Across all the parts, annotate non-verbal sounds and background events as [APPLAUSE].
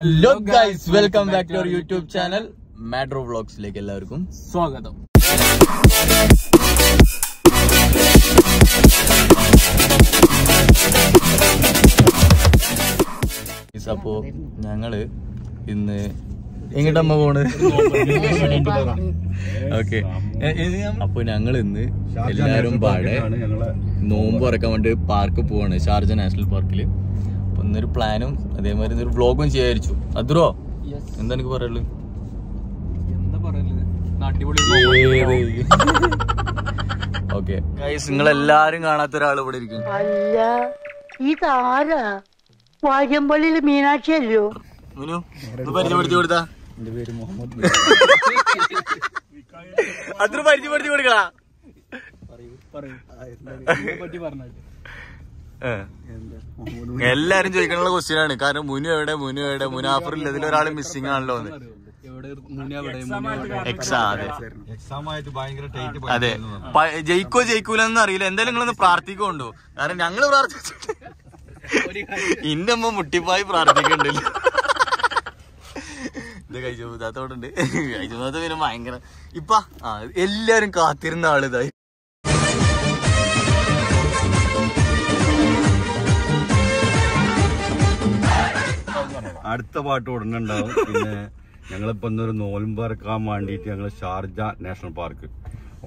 Hello guys welcome back to our YouTube channel മാഡ്രോ വ്ളോഗ്സിലേക്ക് എല്ലാവർക്കും സ്വാഗതം. അപ്പോ ഞങ്ങൾ ഇന്ന് എങ്ങോട്ടമ്മ പോണ്? ഓക്കെ അപ്പൊ ഞങ്ങൾ ഇന്ന് എല്ലാരും പാടെ നോമ്പ് തുറക്കാൻ വേണ്ടി പാർക്ക് പോവാണ് ഷാർജ നാഷണൽ പാർക്കിൽ അപ്പൊ ഇന്നൊരു പ്ലാനും അതേമാതിരി ഇന്നൊരു വ്ളോഗും ചെയ്യാരിച്ചു അതുരോ എന്താ എനിക്ക് പറയുള്ളു എന്താ പറയുന്നത് അടിപൊളി ഓക്കെ. നിങ്ങൾ എല്ലാരും കാണാത്ത ഒരാൾ ഇവിടെ ഇരിക്കും അല്ല ഇതാരാ? വാര്യമ്പള്ളിയിൽ മീനാക്ഷി അല്ലയോ? മുനു എന്റെ പരിചയപ്പെടുത്തി കൊടുത്താ? അത്ര പരിചയപ്പെടുത്തി കൊടുക്കടാ. പറ്റി പറഞ്ഞാൽ എല്ലാരും ചോദിക്കാനുള്ള ക്വസ്റ്റ്യൻ ആണ്. കാരണം മുനു എവിടെ? മുനു എവിടെ? മുനാഫറിൽ ഇതിൽ ഇതിലൊരാൾ മിസ്സിംഗ് ആണല്ലോ അതെ. ജയിക്കോ ജയിക്കൂലെന്ന് അറിയില്ല. എന്തായാലും നിങ്ങളൊന്ന് പ്രാർത്ഥിക്കുന്നുണ്ടോ. കാരണം ഞങ്ങൾ പ്രാർത്ഥിച്ചു [LAUGHS] ഇന്റെ അമ്മ മുട്ടിപ്പായി പ്രാർത്ഥിക്കണ്ടല്ലോ ഇത് കഴിച്ചുകൂത്താത്തോടുണ്ട് കഴിച്ചുകൂത്താത്ത പിന്നെ ഭയങ്കര ഇപ്പ ആ എല്ലാരും കാത്തിരുന്ന ആളിതായി അടുത്ത പാട്ട് ഉടനെ ഉണ്ടാവും പിന്നെ ഞങ്ങളിപ്പോ ഇന്നൊരു നോൽമ്പറക്കാൻ വേണ്ടിയിട്ട് ഞങ്ങൾ ഷാർജ നാഷണൽ പാർക്ക്.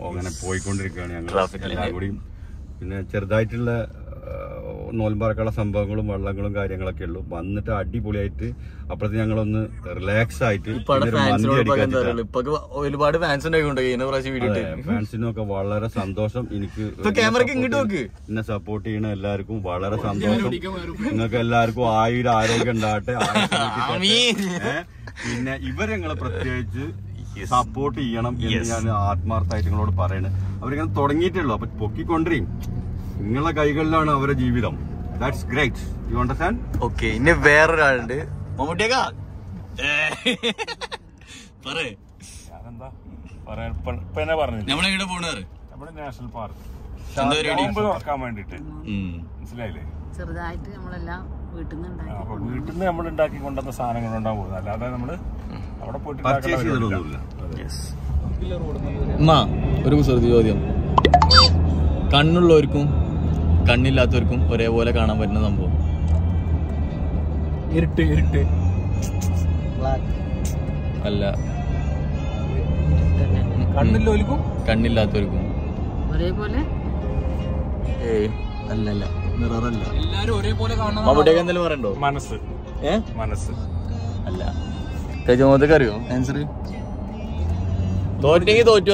അങ്ങനെ പോയിക്കൊണ്ടിരിക്കുകയാണ് ഞങ്ങൾ. എല്ലാം കൂടിയും പിന്നെ ചെറുതായിട്ടുള്ള നോൽമ്പറക്കാനുള്ള സംഭവങ്ങളും വെള്ളങ്ങളും കാര്യങ്ങളൊക്കെ ഉള്ളൂ. വന്നിട്ട് അടിപൊളിയായിട്ട് അപ്പഴത്തെ ഞങ്ങളൊന്ന് റിലാക്സ് ആയിട്ട് ഒരുപാട് ഫാൻസിനൊക്കെ വളരെ സന്തോഷം. എനിക്ക് ക്യാമറയ്ക്ക് ഇങ്ങോട്ട് നോക്ക്. എന്നെ സപ്പോർട്ട് ചെയ്യണ എല്ലാവർക്കും വളരെ സന്തോഷം. നിങ്ങൾക്ക് എല്ലാവർക്കും ആയുര ആരോഗ്യം ഉണ്ടാകട്ടെ? [LAUGHS] പിന്നെ ഇവരങ്ങളെ പ്രത്യേകിച്ച് സപ്പോർട്ട് ചെയ്യണം എന്ന് ഞാൻ ആത്മാർത്ഥമായിട്ട് നിങ്ങളോട് പറയണേ. അവരിങ്ങനെ തുടങ്ങിയിട്ടുള്ളൂ അപ്പൊ പൊക്കിക്കൊണ്ടിരിക്കും നിങ്ങളെ കൈകളിലാണ് അവരുടെ ജീവിതം. That's great you understand okay ഇനി വേറൊരാളുണ്ട്. മമ്മൂട്ടിയേക്കാ? പറയേ. ഞാനെന്താ? പറയാൻ ഇപ്പൊ- എന്നെ പോണാറ് നമ്മുടെ നാഷണൽ പാർക്ക്. വേണ്ടിട്ട്. മനസ്സിലായില്ലേ? ചെറുതായിട്ട് നമ്മളെല്ലാം വീട്ടിൽ നിന്ന് ആ, ഉണ്ടാക്കി അപ്പൊ വീട്ടിൽ നിന്ന് നമ്മൾ ഉണ്ടാക്കി കൊണ്ടുവന്ന സാധനങ്ങൾ ഉണ്ടാവും പോകുന്നത്. അല്ലാതെ നമ്മൾ അവിടെ പോയിട്ട് ഒരു ചോദ്യം. കണ്ണുള്ളവർക്കും കണ്ണില്ലാത്തവർക്കും ഒരേപോലെ കാണാൻ പറ്റുന്ന സംഭവം. ഇരുട്ട് ഇരുട്ട്. അല്ല. കണ്ണില്ലാത്തവർക്കും. ഒരേപോലെ? ഏയ് അല്ലല്ല. മിററല്ല. എല്ലാരും ഒരേപോലെ കാണുന്ന മമ്മൂട്ടിയൊക്കെ എന്തെങ്കിലും പറയണ്ടോ? മനസ്സ്. ഏ? മനസ്സ്. അല്ല. തേജമോദക്ക് അറിയോ? ആൻസർ തോറ്റെങ്കിൽ തോറ്റു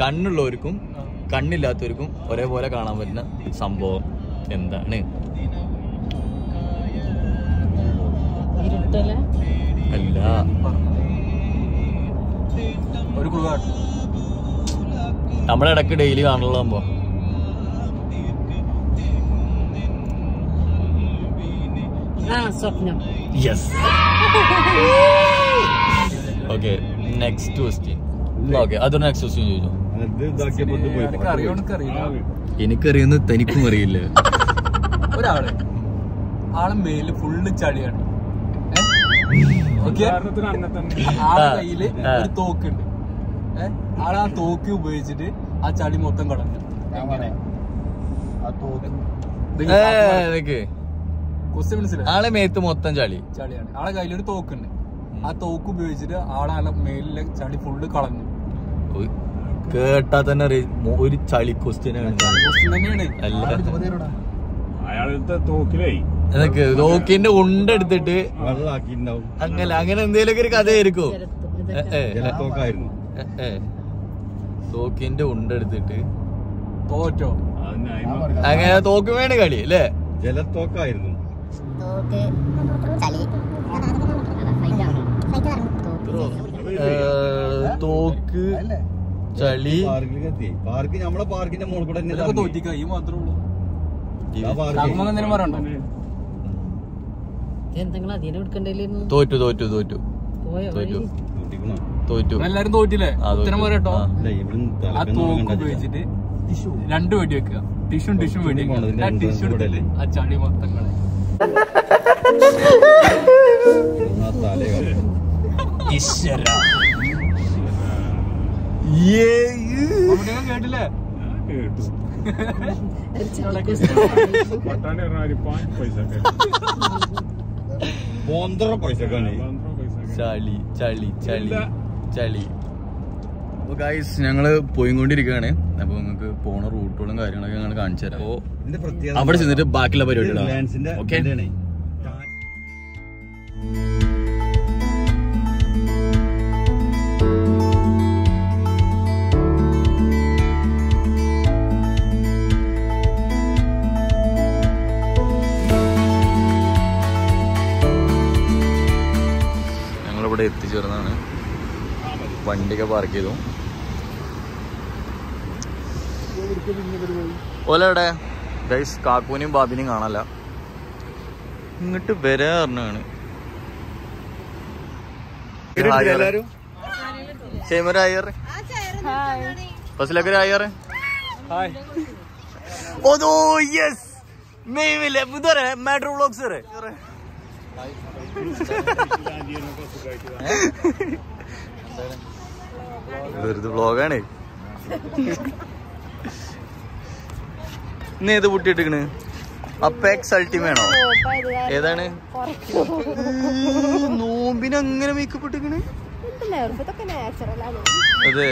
കണ്ണുള്ളവർക്കും കണ്ണില്ലാത്തവർക്കും ഒരേപോലെ കാണാൻ പറ്റുന്ന സംഭവം എന്താണ്? അല്ല. ഒരു ഇടയ്ക്ക് ഡെയിലി കാണുള്ള സംഭവം ആ സ്വപ്നം. Yes okay next question okay അതൊരു നെക്സ്റ്റ് ക്വസ്റ്റ്യൻ ചോദിച്ചോ? എനിക്കറിയുന്ന തനിക്കും അറിയില്ല. [LAUGHS] ഒരാൾ. ആളെ മേൽ ഫുള്ള് ചളിയാണ്. ഓക്കെ? ഉദാഹരണത്തിന് തന്നെ. ആളെ കയ്യിൽ ഒരു തോക്കുണ്ട്. ഏഹ് ആളെ ആ തോക്ക് ഉപയോഗിച്ചിട്ട് ആ ചളി മൊത്തം കളഞ്ഞു. ആളെ മേത്ത് മൊത്തം ചളി. ചളിയാണ്. ആളെ കയ്യിലൊരു തോക്കുണ്ട്. ആ തോക്ക് ഉപയോഗിച്ചിട്ട് ആളെ ആളെ മേലിലെ ചളി ഫുള്ള് കളഞ്ഞു. കേട്ടാ തന്നെ ഒരു ചളി ക്വസ്റ്റ്യൻ തോക്കിന്റെ ഉണ്ടെടുത്തിട്ട് അങ്ങനെ അങ്ങനെ എന്തേലൊക്കെ ഒരു കഥയായിരിക്കും. തോക്കിന്റെ ഉണ്ടെടുത്തിട്ട് തോറ്റോ അങ്ങനെ തോക്ക് വേണ കളി അല്ലേ ജലത്തോക്കായിരുന്നു തോക്ക് ചളി. എത്തി. പാർക്ക് നമ്മളെ പാർക്കിന്റെ മുകളിൽ കൂടെ തന്നെ. തോറ്റിക്ക? ഈ മാത്രമേ ഉള്ളൂ. ആ തോറ്റു തോറ്റു തോറ്റു. പോയോ? തോറ്റു? തോറ്റു. എല്ലാരും തോറ്റില്ലേ? ആ, തോറ്റു. ഉത്തരം പറയട്ടോ ആ. ആ തോക്ക്. ഉപയോഗിച്ചിട്ട് രണ്ട് വെടി വെക്കുക. ടിഷ്യൂ ടിഷ്യൂ വെടി ഇതിന്റെ ടിഷ്യൂ എടുത്തിട്ട് ആ ചളി മൊത്തം കളയും മമ്മൂട്ടിയൊക്കെ കേട്ടില്ലേ? കേട്ടു പട്ടാണി പറഞ്ഞ ഒരു പാഞ്ച് പൈസ പൈസ ചളി ചളി ചളി ചളി. അപ്പൊ ഞങ്ങൾ പോയിക്കൊണ്ടിരിക്കുകയാണ്. അപ്പൊ നിങ്ങൾക്ക് പോണ റൂട്ടുകളും കാര്യങ്ങളൊക്കെ ഞങ്ങൾ കാണിച്ചു തരാം അപ്പോൾ അവിടെ ചെന്നിട്ട് ബാക്കിയുള്ള പരിപാടികളാണ്. ഓക്കെ ഞങ്ങളിവിടെ എത്തിച്ചേർന്നാണ് വണ്ടിയൊക്കെ പാർക്ക് ചെയ്തു. ഓലെവിടെ ഗൈസ് കാക്കൂനെയും ബാബിനെയും കാണാല്ല ഇങ്ങോട്ട് വരാ പറഞ്ഞാണ് ബസ്സിലൊക്കെ ഒരു ഓ യെസ് ഇതരെ മെട്രോ വ്ളോഗ്സ് [LAUGHS] വെറുതെ ബ്ലോഗാണ് ഇന്ന് ഏത് പൊട്ടിയിട്ടിക്കണ് അൾട്ടിമ അൾട്ടിമേണോ ഏതാണ്? [LAUGHS] നോമ്പിന് അങ്ങനെ മേക്കപ്പ് ഇട്ടിക്കണ്? അതെ.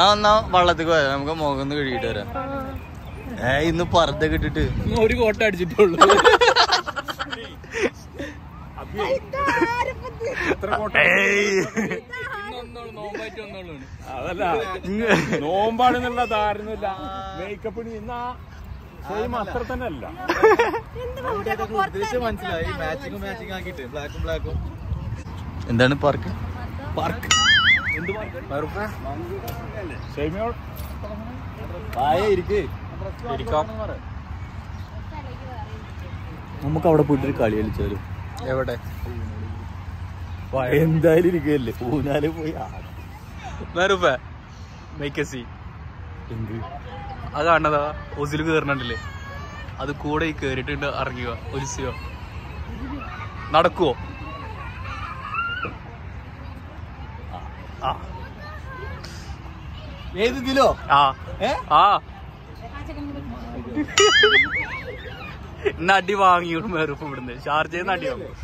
ആ എന്നാ വള്ളത്തിൽ പോയാ നമുക്ക് മുഖം ഒന്ന് കഴുകിട്ട് വരാം. ഏ ഇന്ന് പർദ്ദ ഇട്ടിട്ട്. ഒരു കോട്ട അടിച്ചിട്ടുള്ളൂ. അതല്ല. നോമ്പാണെന്നുള്ള ധാരണയില്ല. മേക്കപ്പ് ഇന്നാ സെയിം അത്ര തന്നെ അല്ല മനസ്സിലായി മാച്ചിങ്ങും മാച്ചിങ് ആക്കിട്ട് ബ്ലാക്കും ബ്ലാക്കും എന്താണ് പാർക്ക് പാർക്ക് നമുക്ക് അവിടെ പോയിട്ടൊരു കളി കളിച്ചാലും? എവിടെ? എന്തായാലും ഇരിക്കുകയല്ലേ? ഊഞ്ഞാൽ പോയി. വേറെ അത് കാണണതാ ഒസിൽ കേറണുണ്ടല്ലേ? അത് കൂടെ ഈ കേറിട്ടുണ്ട് ഇറങ്ങിയോ ഒലിസിയോ നടക്കുവോ? ആ. ഏത് ഇതിലോ? ആ. ഏ? ആ. [LAUGHS] ഇന്ന് അടി വേറെ ഇവിടുന്ന് ഷാർജയിൽ നിന്ന് അടി വാങ്ങും.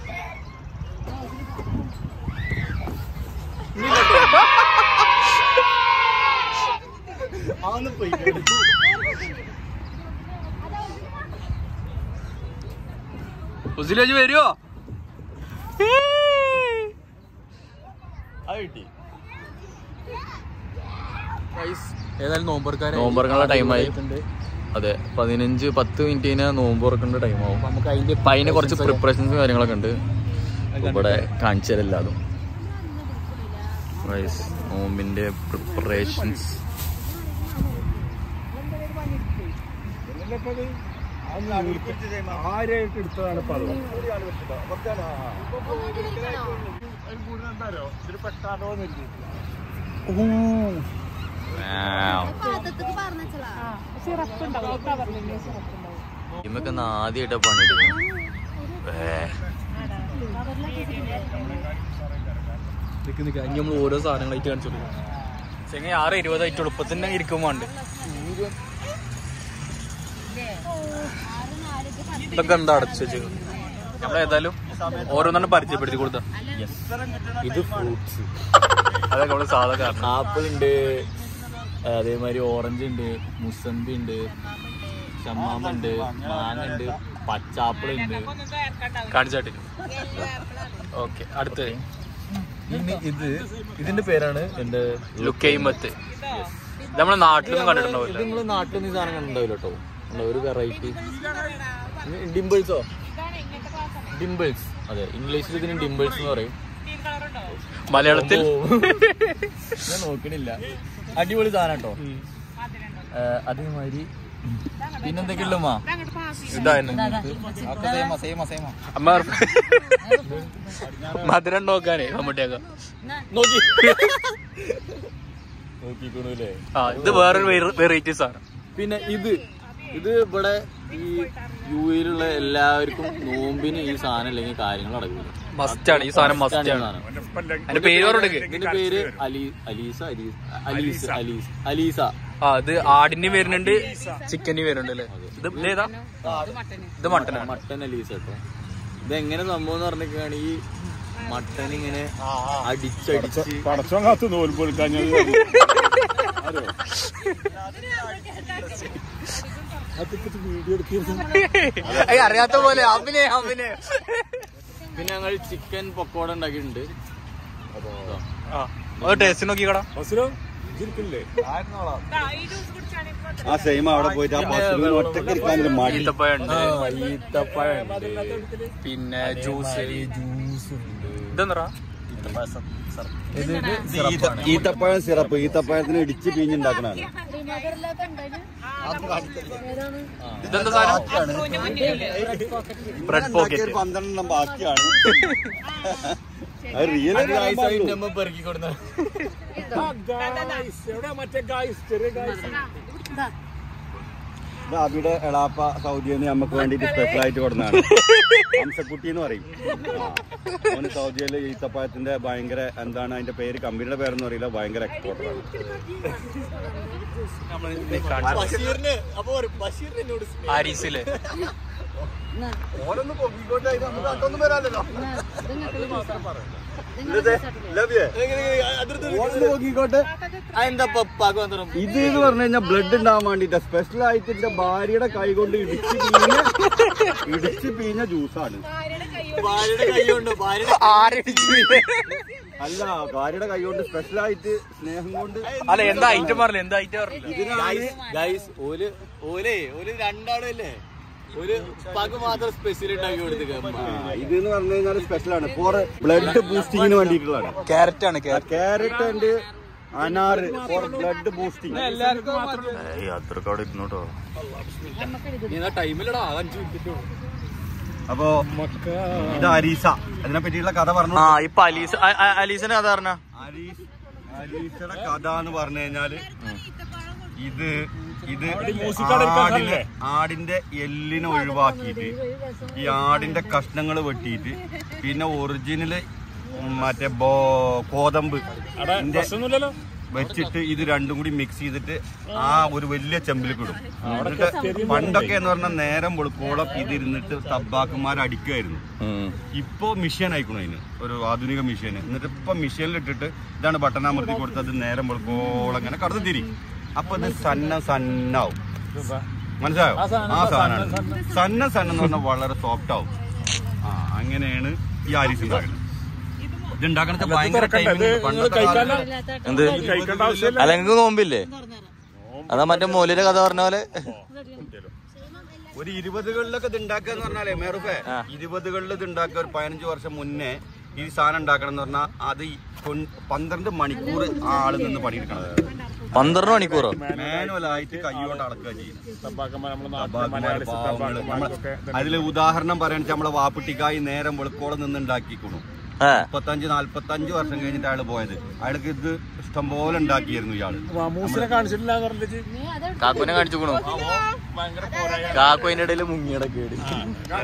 ഉസിലേജ് വരുവോ? ഏതായാലും നോമ്പർക്കാരെ നോമ്പറങ്ങുള്ള ടൈമായി. അതെ പതിനഞ്ച് പത്ത് മിനിറ്റ് കഴിഞ്ഞാൽ നോമ്പ് തുറക്കേണ്ട ടൈമാവും നമുക്ക് അതിന്റെ അപ്പൊ അതിന് കുറച്ച് പ്രിപ്പറേഷൻസ് കാര്യങ്ങളൊക്കെ ഉണ്ട്. ഇവിടെ കാണിച്ചു തരല്ലാതും നോമ്പിന്റെ പ്രിപ്പറേഷൻസ് ആരായിട്ട് എടുത്തതാണ് പെട്ടാലോ ഇമ്മക്ക് ആദ്യമായിട്ടാ നിക്ക് ഇനി നമ്മൾ ഓരോ സാധനങ്ങളായിട്ട് കാണിച്ചു ചെങ്ങ ആറ് ഇരുപതായിട്ട് എളുപ്പത്തിന് ഇരിക്കുമ്പോണ്ട് ഇതൊക്കെ എന്താ അടച്ചു വെച്ചത് നമ്മളേതായാലും ഓരോന്നെണ്ണം പരിചയപ്പെടുത്തി കൊടുത്ത. ഇത് ഫ്രൂട്ട്സ് അതൊക്കെ നമ്മൾ സാധാരണ ആപ്പിൾ ഉണ്ട് അതേമാതിരി ഓറഞ്ച് ഉണ്ട് മുസമ്പി ഉണ്ട് ചമ്മാമുണ്ട് മാങ്ങ ഉണ്ട് പച്ചാപ്പിൾ ഉണ്ട്. കാണിച്ചാട്ടി? ഓക്കെ അടുത്ത്. ഇനി ഇത് ഇതിന്റെ പേരാണ് എന്റെ ലുക്കൈമത്ത്. നമ്മളെ നാട്ടിലൊന്നും കണ്ടിട്ടുണ്ടാവില്ല. നിങ്ങൾ നാട്ടിൽ നിന്ന് ഈ സാധനം കണ്ടിട്ടുണ്ടാവില്ല കേട്ടോ. ഒരു വെറൈറ്റി ഡിംപിൾസോ ഡിംപിൾസ് അതെ ഇംഗ്ലീഷിൽ ഇതിന് ഡിംപിൾസ് എന്ന് പറയും. മലയാളത്തിൽ? ഞാൻ നോക്കണില്ല. അടിപൊളി സാധനം കേട്ടോ. അതേമാതിരി. പിന്നെന്തൊക്കെയുള്ളൂ മധുരം നോക്കാനേ മമ്മൂട്ടിയൊക്കെ. നോക്കി. നോക്കിക്കണല്ലേ ആ ഇത് വേറൊരു വെറൈറ്റി ആണ് പിന്നെ ഇത്. ഇത് ഇവിടെ ഈ യു എയിലുള്ള എല്ലാവർക്കും നോമ്പിന് ഈ സാധനം അല്ലെങ്കിൽ കാര്യങ്ങൾ നടക്കില്ല മസ്റ്റാണ് ഈ സാധനം മസ്റ്റാണ് അതിന്റെ പേര് ഇതിന്റെ പേര് അലീ അലീസ അലീസ അലീസ്. അലീസ് അലീസ. ആ ഇത് ആടിന് വരുന്നുണ്ട് ചിക്കന് വരുന്നുണ്ട് അല്ലേ ഇത് മട്ടൻ ഇത് മട്ടൻ മട്ടൻ അലീസ കേട്ടോ. [LAUGHS] ഇത് എങ്ങനെ സംഭവം എന്ന് പറഞ്ഞിട്ടാണ് ഈ മട്ടൻ ഇങ്ങനെ അടിച്ചടിച്ച് പടച്ചോങ്ങാത്ത കാത്ത് നോൽപ്പ് വീഡിയോ എടുത്തിരുന്നു. അറിയാത്ത പോലെ അഭിനയ അഭിനയ. പിന്നെ ഞങ്ങൾ ചിക്കൻ പക്കോട ഉണ്ടാക്കിയിട്ടുണ്ട്. ആ ടേസ്റ്റ് നോക്കിക്കടാ. ആ സെയിം അവിടെ പോയിട്ട് ആ ബസ്സിൽ ഒറ്റയ്ക്ക് ഇരിക്കാനൊരു മടി. ഈത്തപ്പഴമുണ്ട് പിന്നെ ജ്യൂസ് ഇതെന്തറാ ഈത്തപ്പഴം സിറപ്പ് ഈത്തപ്പഴത്തിന് ഇടിച്ച് പിഞ്ഞുണ്ടാക്കണാണ് പന്ത്രണ്ടെണ്ണം ബാക്കിയാണ് റിയൽ പെറുക്കി കൊടുത്ത അവിടെ എളാപ്പ സൗദിയിൽ നിന്ന് നമുക്ക് വേണ്ടിട്ട് സ്പെഷ്യൽ ആയിട്ട് കൊടുന്നതാണ്. [LAUGHS] ഹംസക്കുട്ടി എന്ന് പറയും. അവന് സൗദിയിൽ ഈത്തപ്പഴത്തിന്റെ ഭയങ്കര എന്താണ് അതിന്റെ പേര് കമ്പനിയുടെ പേരെന്ന് പറയില്ല ഭയങ്കര എക്സ്പോർട്ടറാണ് അപ്പൊ ബഷീറിന് എന്നോട് ആരീസിലെ മാത്രം ഇത് എന്ന് പറഞ്ഞു കഴിഞ്ഞാൽ ബ്ലഡ് ഉണ്ടാവാൻ വേണ്ടിട്ട്. സ്പെഷ്യൽ ആയിട്ട് എന്റെ ഭാര്യയുടെ കൈ കൊണ്ട് ഇടിച്ച് പിന്നെ ഇടിച്ച് പിഴിഞ്ഞ ജ്യൂസാണ് അല്ല ഭാര്യയുടെ കൈ കൊണ്ട് സ്പെഷ്യൽ ആയിട്ട് സ്നേഹം കൊണ്ട് അല്ല എന്താ ഐറ്റം പറഞ്ഞില്ല? എന്താ ഐറ്റം പറഞ്ഞില്ല? ഗൈസ് ഗൈസ് ഓൽ ഓലേ ഓൽ രണ്ടാളും അല്ലേ ഒരു പക മാത്രം സ്പെഷ്യൽ ഉണ്ടാക്കി കൊടുത്തു ആ, ഇത് എന്ന് പറഞ്ഞു കഴിഞ്ഞാൽ സ്പെഷ്യൽ ആണ്. ഫോർ ബ്ലഡ് ബൂസ്റ്റിങ്ങിന് വേണ്ടിയിട്ടുള്ളതാണ്. ക്യാരറ്റ് ആണ് ക്യാരറ്റ് ആൻഡ് അനാറ്. ഫോർ ബ്ലഡ് ബൂസ്റ്റിംഗ് യാത്രക്കാട് ഇരുന്നോട്ടോ ടൈമിലടാ അഞ്ചു മിനിറ്റ് അപ്പോ ഇത് അരീസ. അതിനെ പറ്റിയുള്ള കഥ പറഞ്ഞു. ആ ഇപ്പൊ അലീസ അലീസിന്റെ കഥ പറഞ്ഞ? അലീസയുടെ കഥ എന്ന് പറഞ്ഞു കഴിഞ്ഞാൽ ഇത് ഇത് ആടിനെ ആടിന്റെ എല്ലിനെ ഒഴിവാക്കിയിട്ട് ഈ ആടിന്റെ കഷ്ണങ്ങൾ വെട്ടിയിട്ട് പിന്നെ ഒറിജിനൽ മറ്റേ ബോ കോതമ്പ് വെച്ചിട്ട് ഇത് രണ്ടും കൂടി മിക്സ് ചെയ്തിട്ട് ആ ഒരു വലിയ ചെമ്പിൽ കിടും എന്നിട്ട് പണ്ടൊക്കെ എന്ന് പറഞ്ഞാൽ നേരം വെളുക്കോളം ഇതിരുന്നിട്ട് തബ്ബാക്കന്മാർ അടിക്കുമായിരുന്നു ഇപ്പോ മിഷ്യൻ ആയിക്കണു അതിന്. ഒരു ആധുനിക മിഷീൻ എന്നിട്ട് ഇപ്പൊ ഇട്ടിട്ട് ഇതാണ് ബട്ടണാമൃത്തി കൊടുത്തത് നേരം വെളുക്കോളം ഇങ്ങനെ കടന്നു തിരി അപ്പൊ ഇത് സന്ന സന്നാവും. മനസ്സിലായോ? ആ സാധനമാണ്. സന്ന സന്ന. എന്ന് പറഞ്ഞാൽ വളരെ സോഫ്റ്റ് ആവും. ആ അങ്ങനെയാണ് ഈ ആരീസ് ഉണ്ടാക്കുന്നത്. ഇത് ഉണ്ടാക്കണത് ഭയങ്കര timing ഉണ്ട്. പണ്ടത്തെ കാലത്ത് എന്ത്? കഴിക്കേണ്ട ആവശ്യമില്ല. അല്ല നോമ്പില്ലേ? അതാ മറ്റേ മോലിയുടെ കഥ പറഞ്ഞ പോലെ. ഒരു ഇരുപതുകളിലൊക്കെ ഇത് ഉണ്ടാക്കുക എന്ന് പറഞ്ഞാലേ മേറുഫേ ഇരുപതുകളിൽ ഇത് ഉണ്ടാക്കുക ഒരു പതിനഞ്ച് വർഷം മുന്നേ ഈ സാധനം ഉണ്ടാക്കണം എന്ന് പറഞ്ഞാൽ അത് പന്ത്രണ്ട് മണിക്കൂർ ആൾ നിന്ന് പണിയെടുക്കണം. പന്ത്രണ്ട് മണിക്കൂറോ? അതിൽ ഉദാഹരണം പറയാൻ നമ്മളെ വാപ്പിട്ടിക്കായി നേരം വെളുക്കോളം നിന്ന് ഉണ്ടാക്കിക്കണു ഏ. മുപ്പത്തഞ്ച് നാല്പത്തഞ്ചു വർഷം കഴിഞ്ഞിട്ട് അയാൾ പോയത്. അയാൾക്ക് ഇത് ഇഷ്ടംപോലെ ഉണ്ടാക്കിയിരുന്നു ഇയാൾ. കാക്കുവിനെ കാണിച്ചു കാക്കുവിന്റെ കാക്കു അതിന്റെ ഇടയിൽ മുങ്ങിയുടെ കേട്.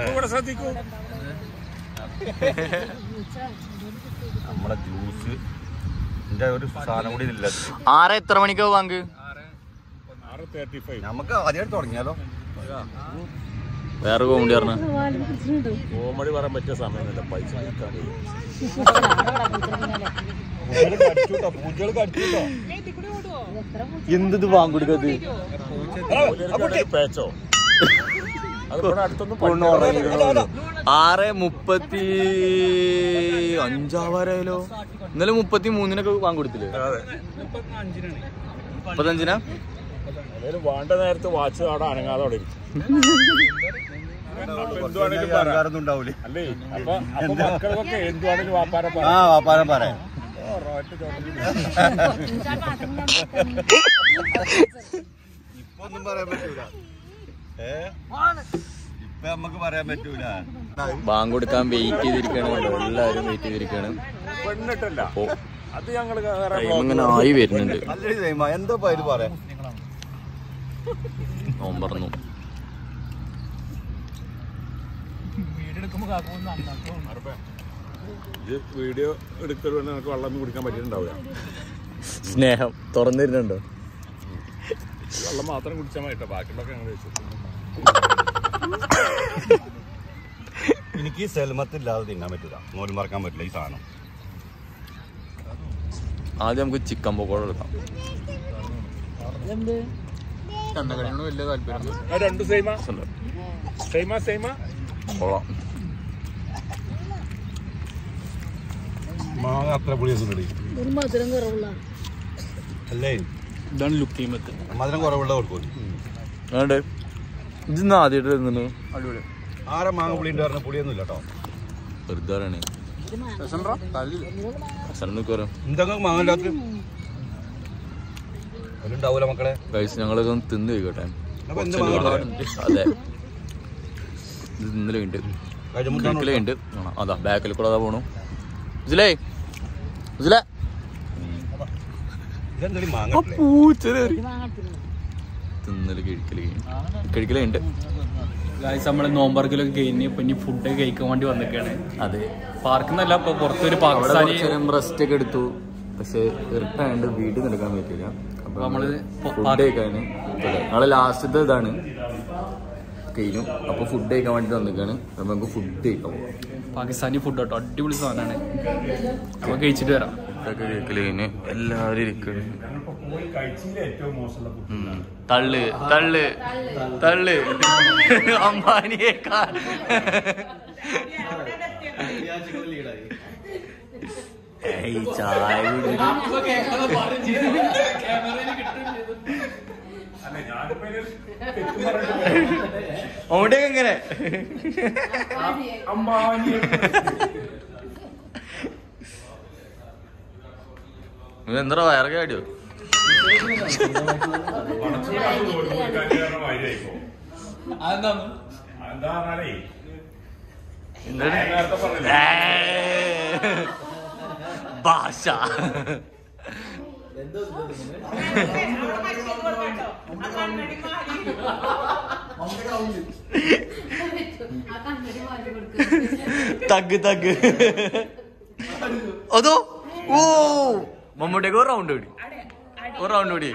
കൂടെ ശ്രദ്ധിക്കൂ. നമ്മളെ ജ്യൂസ് ഒരു സാധനം കൂടി ഇല്ല ആറ് എത്ര മണിക്കോ വാങ്ക് നമുക്ക് ആദ്യമായിട്ട് തുടങ്ങിയാലോ? വേറെ കോമഡി പറഞ്ഞു? കോമഡി പറയാൻ പറ്റിയ സമയമല്ല പൈസ എന്ത് വാങ്ങിക്കൊടുക്കത് പേച്ചോ? ആറ് മുപ്പത്തി അഞ്ചാവാരായാലോ ഇന്നലെ മുപ്പത്തി മൂന്നിനൊക്കെ വാങ്ങിക്കൊടുത്തില്ലേ മുപ്പത്തഞ്ചിനാ? വേണ്ട നേരത്ത് വാച്ച് അവിടെ അനങ്ങാതെ അവിടെ ഇരിക്കും. അപ്പൊ എന്തുവാണേലും പറയാം ആൾക്കാരൊന്നും ഉണ്ടാവൂലേ? അല്ലേ? അപ്പൊ അപ്പൊ മക്കൾക്കൊക്കെ എന്തുവാണേലും വാപ്പാരെ ആ പറയാം വാപ്പാരം പറയാം ഇപ്പൊ ഒന്നും പറയാൻ പറ്റൂല. ഇപ്പൊ നമുക്ക് പറയാൻ പറ്റൂല ബാങ്ക് കൊടുക്കാൻ വെയിറ്റ് ചെയ്തിരിക്കണം. എല്ലാരും വെയിറ്റ് ചെയ്തിരിക്കണം അത് ഞങ്ങൾ ഇങ്ങനെ ആയി വരുന്നുണ്ട്. നോമ്പറന്നു വീഡിയോ എടുക്കൽ വെള്ളം കുടിക്കാൻ പറ്റിയിട്ടുണ്ടാവുക സ്നേഹം തുറന്നിരുന്നുണ്ടോ? വെള്ളം മാത്രം കുടിച്ചാൽ മതി ബാക്കിയുള്ളൊക്കെ ഞങ്ങൾ വെച്ചു എനിക്ക് സെൽമത്തില്ലാതെ തിന്നാൻ പറ്റില്ല മോലും മറക്കാൻ പറ്റില്ല ഈ സാധനം. ആദ്യം നമുക്ക് ചിക്കൻ പക്കോട എടുക്കാം. എണ്ണക്കടിയോട് വലിയ താല്പര്യം ആ രണ്ട് സെയിമാ ഉണ്ട്. സെയിമാ സെയിമാ കൊള്ളാം. മാങ്ങ അത്ര പുളിയൊന്നും ഒരു മധുരം അല്ലേ? ഇതാണ് ലുക്ക് ചെയ്യുമ്പോൾ മധുരം കുറവുള്ള കൊടുക്കും അതുകൊണ്ട് ഇന്ന് ആദ്യമായിട്ട് വരുന്നുണ്ട് അടിപൊളി. ആരെ മാങ്ങ പുളി ഉണ്ട് പറഞ്ഞ പുളിയൊന്നും ഇല്ല കേട്ടോ വെറുതെ പറയണേ ഞങ്ങളൊക്കെ ഒന്ന് തിന്ന് കഴിക്കട്ടെ. അതെ. ഇന്നലെ ഉണ്ട്. അതാ ബാക്കിൽ കൂടെ അതാ പോണു. ഇതിലേ ഇട്ടില്ലേ? തിന്നൽ കിഴക്കിലേ കിഴക്കിലേ ഉണ്ട് ഗായ്സ് നമ്മൾ നോമ്പർക്കിലൊക്കെ കഴിഞ്ഞ് ഇപ്പൊ ഇനി ഫുഡ് കഴിക്കാൻ വേണ്ടി വന്നിരിക്കുകയാണ് അതെ. പാർക്കിൽ നിന്നല്ല ഇപ്പൊ പുറത്തൊരു പാകിസ്ഥാനി റെസ്റ്റ് ഒക്കെ എടുത്തു. പക്ഷെ ഇരുട്ടായതുകൊണ്ട് വീട്ടിൽ നിൽക്കാൻ എടുക്കാൻ പറ്റില്ല അപ്പൊ നമ്മൾ ഫുഡ് കഴിക്കാന് ഞങ്ങളെ ലാസ്റ്റത്തെ ഇതാണ്. കഴിഞ്ഞു. അപ്പൊ ഫുഡ് കഴിക്കാൻ വേണ്ടി വന്നിക്കാണ് അപ്പൊ നമുക്ക് ഫുഡ് കഴിക്കാൻ പോകാം പാകിസ്ഥാനി ഫുഡ് കേട്ടോ. അടിപൊളി സാധനമാണ് അപ്പൊ കഴിച്ചിട്ട് വരാം. കഴിക്കൽ കഴിഞ്ഞ് എല്ലാവരും ഇരിക്കണ്. തള്ള് തള്ള് തള്ള്. [LAUGHS] അമ്പാനിയേക്കാൾ ഏയ് ചായ അവിടെ എങ്ങനെ? [LAUGHS] അമ്മാനി എന്താ വയറൊക്കെ ഏയ്. ഭാഷ. Thug thug. അതോ? ഓ. മമ്മൂട്ടിയൊക്കെ ഒരു റൗണ്ട് കൂടി ഒരു റൗണ്ട് കൂടി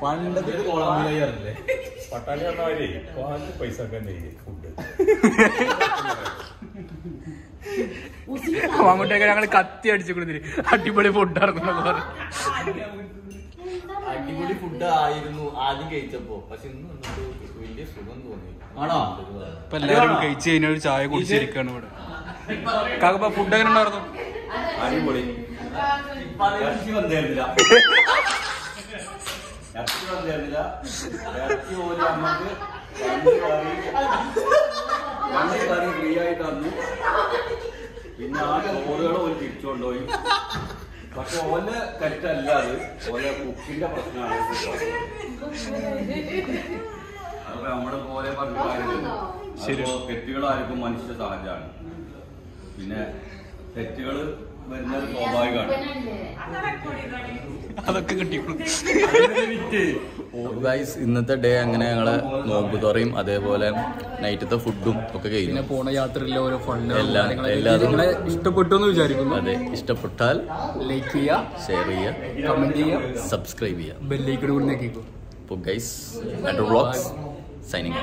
പണ്ടത്തെ പട്ടാളി പാൽ പൈസ ഫുഡ് അങ്ങോട്ടേക്ക് ഞങ്ങൾ കത്തി അടിച്ചു കൊടുത്തിട്ട് അടിപൊളി ഫുഡ് ഇറങ്ങുന്ന അടിപൊളി ഫുഡ് ആയിരുന്നു ആദ്യം കഴിച്ചപ്പോ. പക്ഷെ ഇന്ന് വന്നിട്ട് വലിയ സുഖം തോന്നി ആണോ? ഇപ്പൊ എല്ലാരും കഴിച്ചു കഴിഞ്ഞ ഒരു ചായ കുടിച്ചിരിക്കാണ് ഇവിടെ. കാക്കപ്പ ഫുഡ് എങ്ങനെ ഉണ്ടായിരുന്നു? അടിപൊളി. ഇറച്ചി വന്നിരുന്നില്ല. ഇറച്ചി വന്നിരുന്നില്ല. ഇറച്ചി ഒരു അമ്മയ്ക്ക് രണ്ട് കറി രണ്ട് കറി ഫ്രീ ആയി തന്നു. പിന്നെ ആ ചോറുകൾ ഒരു തിരിച്ചുകൊണ്ടുപോയി. പക്ഷെ ഓല തെറ്റല്ല അത്. ഓലെ കുക്കിന്റെ പ്രശ്നമാണ് അപ്പൊ നമ്മുടെ പോലെ പറഞ്ഞ അപ്പോ തെറ്റുകളായിരിക്കും മനുഷ്യ സഹജമാണ്. പിന്നെ തെറ്റുകൾ വരുന്നത് സ്വാഭാവികമാണ്. അതൊക്കെ കിട്ടിയുള്ളൂ ഗൈസ് ഇന്നത്തെ ഡേ അങ്ങനെ ഞങ്ങൾ നോമ്പ് തുറയും അതേപോലെ നൈറ്റത്തെ ഫുഡും ഒക്കെ പിന്നെ കഴിഞ്ഞു പോണ യാത്രയിലെ ഓരോ ഫണ്ട് എല്ലാം- എല്ലാതും- ഇഷ്ടപ്പെട്ടു എന്ന് വിചാരിക്കുന്നു. അതെ ഇഷ്ടപ്പെട്ടാൽ ലൈക്ക് ചെയ്യുക ഷെയർ ചെയ്യുക കമന്റ് ചെയ്യുക സബ്സ്ക്രൈബ് ചെയ്യുക. ബെല്ലൈക്കൺ കൂടി നോക്കിക്കോ അപ്പോൾ ഗൈസ് ബ്ലോഗ്സ് സൈനിങ്